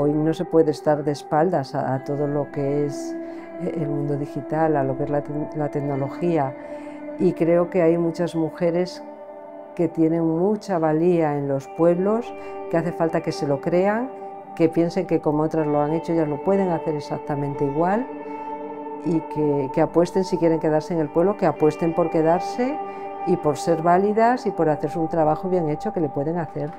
Hoy no se puede estar de espaldas a, todo lo que es eh, el mundo digital, a lo que es la, la tecnología. Y creo que hay muchas mujeres que tienen mucha valía en los pueblos, que hace falta que se lo crean, que piensen que como otras lo han hecho, ellas lo pueden hacer exactamente igual y que, que apuesten si quieren quedarse en el pueblo, que apuesten por quedarse y por ser válidas y por hacerse un trabajo bien hecho que le pueden hacer.